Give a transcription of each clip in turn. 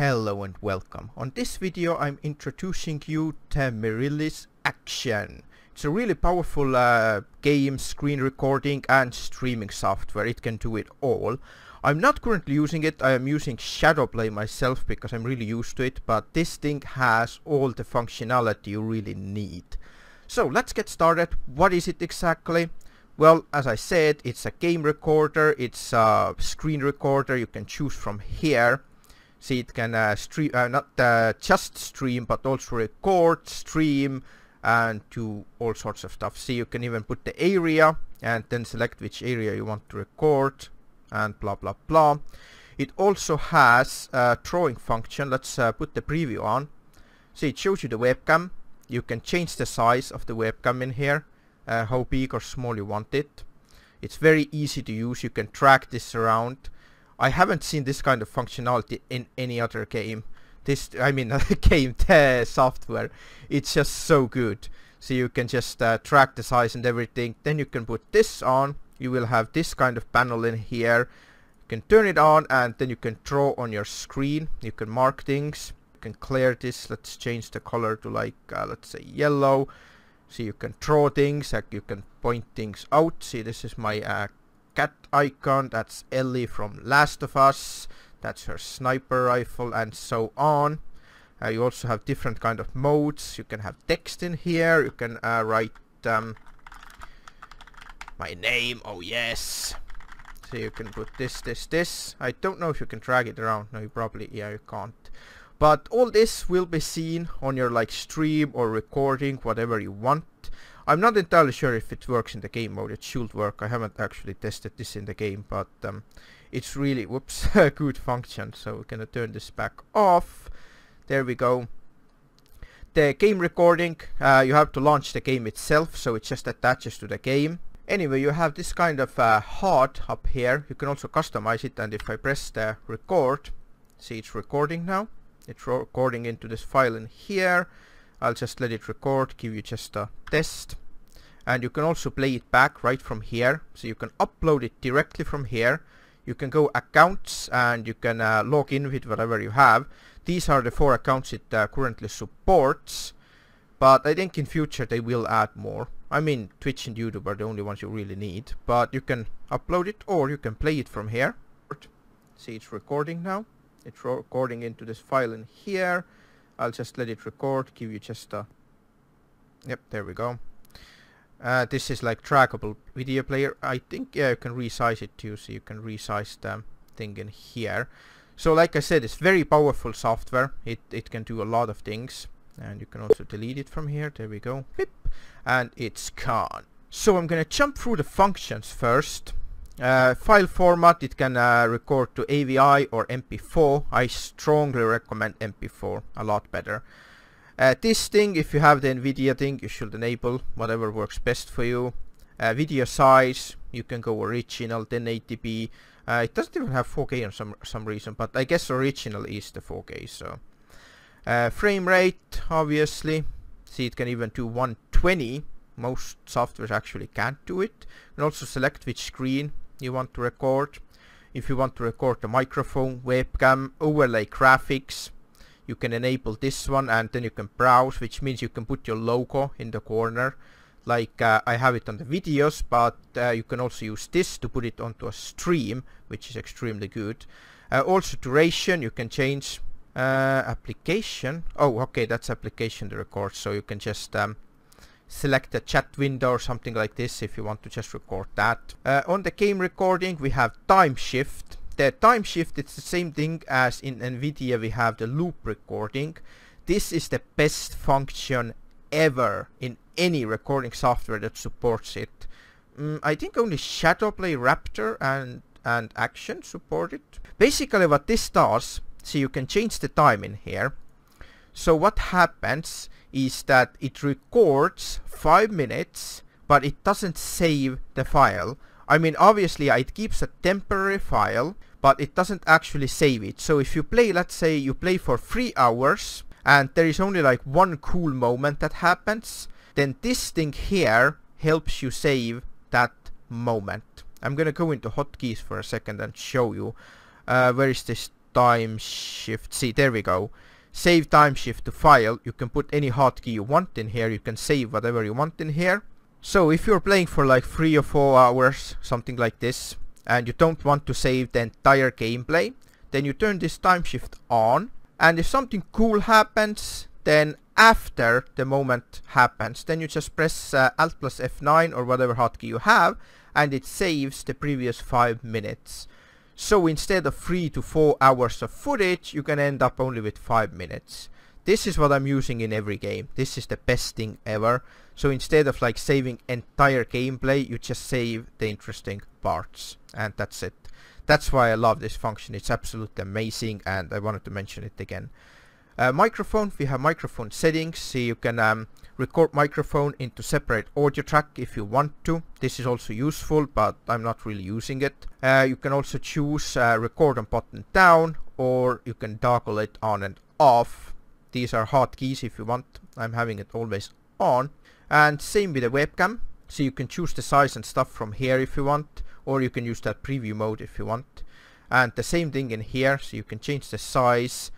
Hello and welcome. On this video I'm introducing you to Mirillis Action. It's a really powerful uh, game, screen recording and streaming software. It can do it all. I'm not currently using it, I am using Shadowplay myself because I'm really used to it, but this thing has all the functionality you really need. So let's get started. What is it exactly? Well, as I said, it's a game recorder, it's a screen recorder, you can choose from here. See, it can uh, stream, uh, not uh, just stream, but also record, stream, and do all sorts of stuff. See, you can even put the area, and then select which area you want to record, and blah blah blah. It also has a drawing function. Let's uh, put the preview on. See, it shows you the webcam. You can change the size of the webcam in here, uh, how big or small you want it. It's very easy to use. You can track this around. I haven't seen this kind of functionality in any other game. This, I mean, game software. It's just so good. So you can just uh, track the size and everything. Then you can put this on you will have this kind of panel in here you can turn it on and then you can draw on your screen you can mark things you can clear this let's change the color to like uh, let's say yellow so you can draw things like you can point things out see this is my uh, cat icon that's Ellie from Last of Us that's her sniper rifle and so on uh, you also have different kind of modes you can have text in here you can uh, write um, my name, oh yes. So you can put this, this, this. I don't know if you can drag it around. No, you probably, yeah, you can't. But all this will be seen on your like stream or recording, whatever you want. I'm not entirely sure if it works in the game mode. It should work. I haven't actually tested this in the game, but um, it's really, whoops, a good function. So we're gonna turn this back off. There we go. The game recording, uh, you have to launch the game itself, so it just attaches to the game. Anyway, you have this kind of uh, HUD up here. You can also customize it and if I press the record, see it's recording now. It's recording into this file in here. I'll just let it record, give you just a test. And you can also play it back right from here. So you can upload it directly from here. You can go accounts and you can uh, log in with whatever you have. These are the four accounts it uh, currently supports. But I think in future they will add more. I mean, Twitch and YouTube are the only ones you really need, but you can upload it or you can play it from here. See, it's recording now. It's recording into this file in here. I'll just let it record, give you just a... Yep, there we go. Uh, this is like trackable video player. I think yeah, you can resize it too, so you can resize the thing in here. So like I said, it's very powerful software. It, it can do a lot of things and you can also delete it from here there we go Beep. and it's gone so I'm gonna jump through the functions first uh, file format it can uh, record to AVI or MP4 I strongly recommend MP4 a lot better uh, this thing if you have the NVIDIA thing you should enable whatever works best for you uh, video size you can go original 1080p uh, it doesn't even have 4K for some some reason but I guess original is the 4K so uh, frame rate, obviously. See, it can even do 120. Most softwares actually can't do it. And also select which screen you want to record. If you want to record the microphone, webcam, overlay graphics, you can enable this one and then you can browse, which means you can put your logo in the corner. Like uh, I have it on the videos, but uh, you can also use this to put it onto a stream, which is extremely good. Uh, also duration, you can change uh, application oh okay that's application to record so you can just um, select a chat window or something like this if you want to just record that uh, on the game recording we have time shift the time shift it's the same thing as in nvidia we have the loop recording. This is the best function ever in any recording software that supports it. Mm, i think only shadowplay Raptr and and action support it. Basically what this does so you can change the time in here. So what happens is that it records 5 minutes but it doesn't save the file. I mean obviously it keeps a temporary file but it doesn't actually save it so if you play let's say you play for 3 hours and there is only like one cool moment that happens then this thing here helps you save that moment I'm gonna go into hotkeys for a second and show you uh, where is this time shift. See, there we go. Save time shift to file. You can put any hotkey you want in here. You can save whatever you want in here. So if you're playing for like 3 or 4 hours, something like this, and you don't want to save the entire gameplay, then you turn this time shift on, and if something cool happens, then after the moment happens, then you just press uh, Alt plus F9 or whatever hotkey you have, and it saves the previous 5 minutes. So instead of 3 to 4 hours of footage, you can end up only with 5 minutes. This is what I'm using in every game. This is the best thing ever. So instead of like saving entire gameplay, you just save the interesting parts. And that's it. That's why I love this function. It's absolutely amazing and I wanted to mention it again. Uh, microphone, we have microphone settings. So you can um, record microphone into separate audio track if you want to. This is also useful, but I'm not really using it. Uh, you can also choose uh, record on button down, or you can toggle it on and off. These are hotkeys if you want. I'm having it always on. And same with the webcam. So you can choose the size and stuff from here if you want, or you can use that preview mode if you want. And the same thing in here, so you can change the size,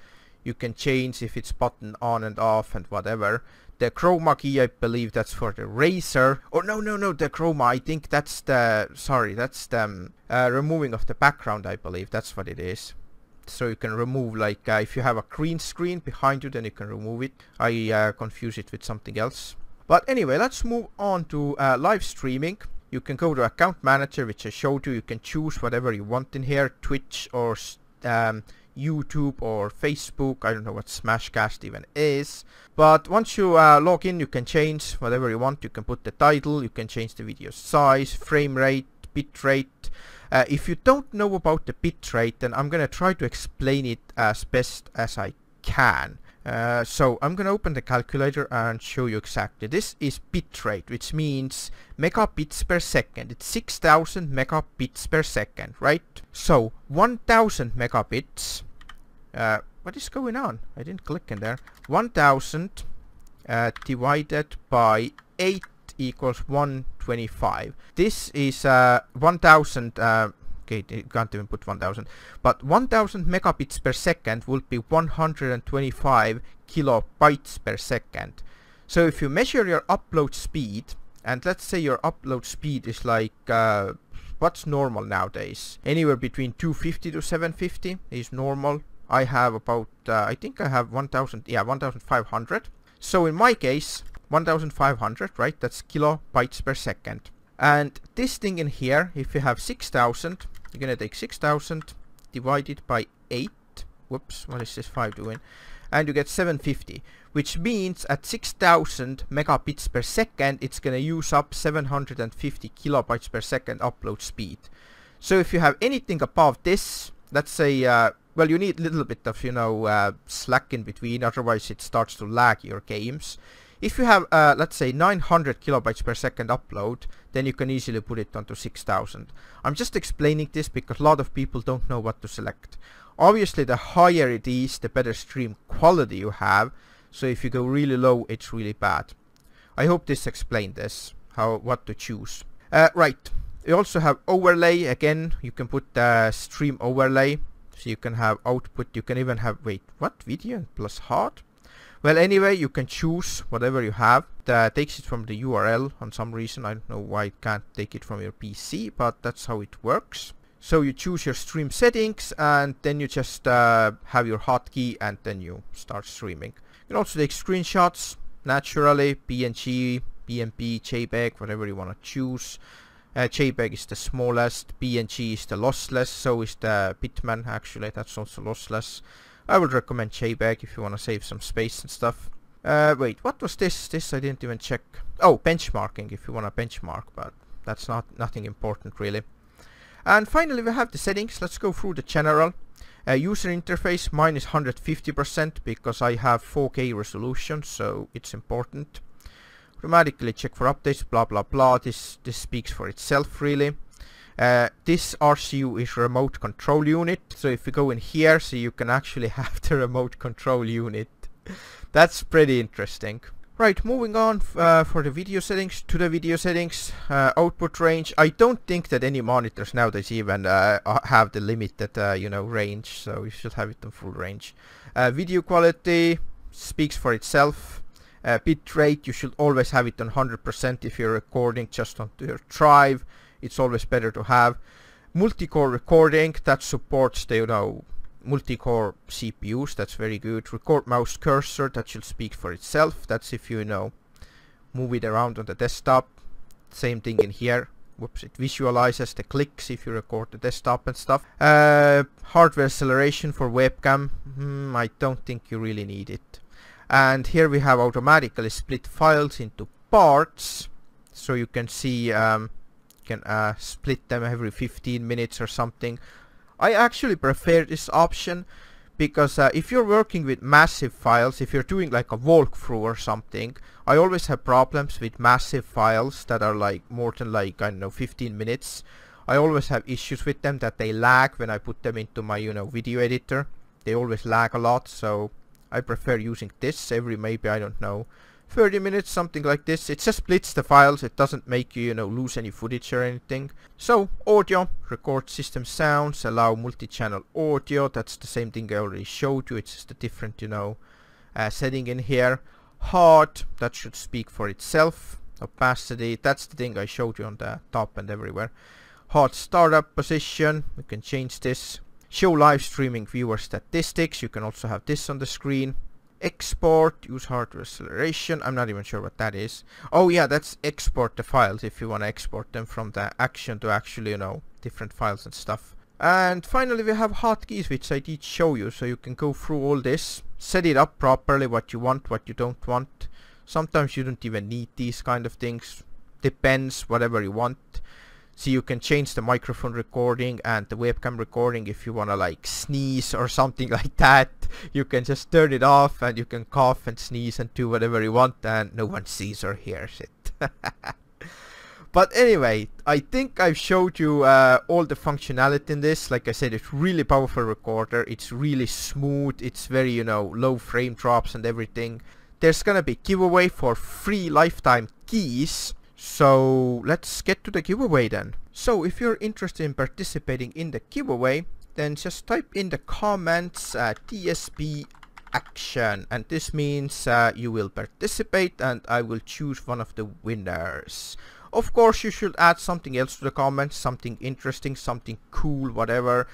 you can change if it's button on and off and whatever. The chroma key, I believe that's for the Razer. Or oh, no, no, no, the chroma, I think that's the, sorry, that's the um, uh, removing of the background, I believe. That's what it is. So you can remove, like, uh, if you have a green screen behind you, then you can remove it. I uh, confuse it with something else. But anyway, let's move on to uh, live streaming. You can go to account manager, which I showed you. You can choose whatever you want in here, Twitch or um, YouTube or Facebook. I don't know what Smashcast even is. But once you uh, log in, you can change whatever you want. You can put the title, you can change the video size, frame rate, bitrate. Uh, if you don't know about the bitrate, then I'm going to try to explain it as best as I can. Uh, so I'm gonna open the calculator and show you exactly. This is bitrate, which means megabits per second. It's 6000 megabits per second, right? So 1000 megabits. Uh, what is going on? I didn't click in there. 1000 uh, divided by 8 equals 125. This is uh, 1000 uh, okay you can't even put 1000 but 1000 megabits per second will be 125 kilobytes per second. So if you measure your upload speed and let's say your upload speed is like uh, what's normal nowadays? Anywhere between 250 to 750 is normal. I have about uh, I think I have 1000 yeah 1500 so in my case 1500 right? That's kilobytes per second. And this thing in here, if you have 6000, you're gonna take 6000 divided by 8. Whoops, what is this 5 doing? And you get 750, which means at 6000 megabits per second, it's gonna use up 750 kilobytes per second upload speed. So if you have anything above this, let's say, uh, well, you need a little bit of, you know, uh, slack in between, otherwise it starts to lag your games. If you have, uh, let's say, 900 kilobytes per second upload, then you can easily put it onto 6000. I'm just explaining this because a lot of people don't know what to select. Obviously, the higher it is, the better stream quality you have. So if you go really low, it's really bad. I hope this explained this, how what to choose. Uh, right, you also have overlay. Again, you can put the stream overlay. So you can have output, you can even have, wait, what? Video plus HUD? Well, anyway, you can choose whatever you have. That takes it from the URL on some reason. I don't know why it can't take it from your PC, but that's how it works. So you choose your stream settings and then you just uh, have your hotkey and then you start streaming. You can also take screenshots, naturally, PNG, BMP, JPEG, whatever you want to choose. Uh, JPEG is the smallest, PNG is the lossless, so is the Bitmap actually, that's also lossless. I would recommend JPEG if you want to save some space and stuff. Uh, wait, what was this? This I didn't even check. Oh, benchmarking if you want to benchmark, but that's not nothing important really. And finally we have the settings. Let's go through the general. Uh, user interface, mine is 150% because I have 4K resolution, so it's important. Automatically check for updates, blah blah blah. This this speaks for itself really. Uh, this RCU is remote control unit. So if you go in here, so you can actually have the remote control unit. That's pretty interesting. Right, moving on uh, for the video settings, to the video settings, uh, output range. I don't think that any monitors nowadays even uh, have the limited, uh, you know, range, so you should have it on full range. Uh, video quality speaks for itself. Uh, bit rate, you should always have it on 100% if you're recording just onto your drive. It's always better to have. Multi-core recording, that supports the, you know, multi-core CPUs, that's very good. Record mouse cursor, that should speak for itself. That's if you, you know, move it around on the desktop. Same thing in here. Whoops, it visualizes the clicks if you record the desktop and stuff. Uh, hardware acceleration for webcam, hmm, I don't think you really need it. And here we have automatically split files into parts, so you can see, um, can uh, split them every 15 minutes or something. I actually prefer this option because uh, if you're working with massive files, if you're doing like a walkthrough or something, I always have problems with massive files that are like more than like, I don't know, 15 minutes. I always have issues with them that they lag when I put them into my, you know, video editor. They always lag a lot, so I prefer using this every maybe, I don't know, 30 minutes, something like this. It just splits the files, it doesn't make you, you know, lose any footage or anything. So, audio, record system sounds, allow multi-channel audio, that's the same thing I already showed you, it's just a different, you know, uh, setting in here. HUD, that should speak for itself. Opacity, that's the thing I showed you on the top and everywhere. HUD startup position, we can change this. Show live streaming viewer statistics, you can also have this on the screen export, use hardware acceleration. I'm not even sure what that is. Oh yeah, that's export the files if you want to export them from the action to actually, you know, different files and stuff. And finally we have hotkeys which I did show you so you can go through all this, set it up properly what you want, what you don't want. Sometimes you don't even need these kind of things. Depends, whatever you want so you can change the microphone recording and the webcam recording if you want to like sneeze or something like that. You can just turn it off and you can cough and sneeze and do whatever you want and no one sees or hears it. But anyway I think I've showed you uh, all the functionality in this. Like I said it's really powerful recorder. It's really smooth. It's very you know low frame drops and everything. There's gonna be giveaway for free lifetime keys so let's get to the giveaway then. So if you're interested in participating in the giveaway, then just type in the comments uh, TSP action and this means uh, you will participate and I will choose one of the winners. Of course you should add something else to the comments, something interesting, something cool, whatever.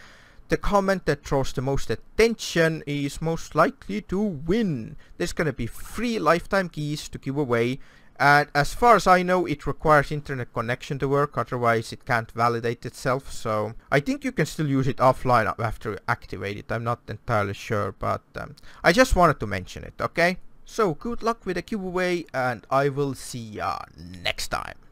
The comment that draws the most attention is most likely to win. There's gonna be free lifetime keys to give away and as far as I know, it requires internet connection to work, otherwise it can't validate itself. So I think you can still use it offline after you activate it. I'm not entirely sure, but um, I just wanted to mention it, okay? So good luck with the giveaway and I will see ya next time.